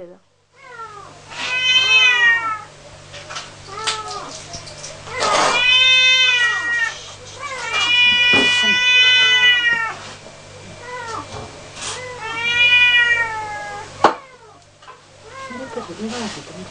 లేదా 이렇게 해서 일어나서 좀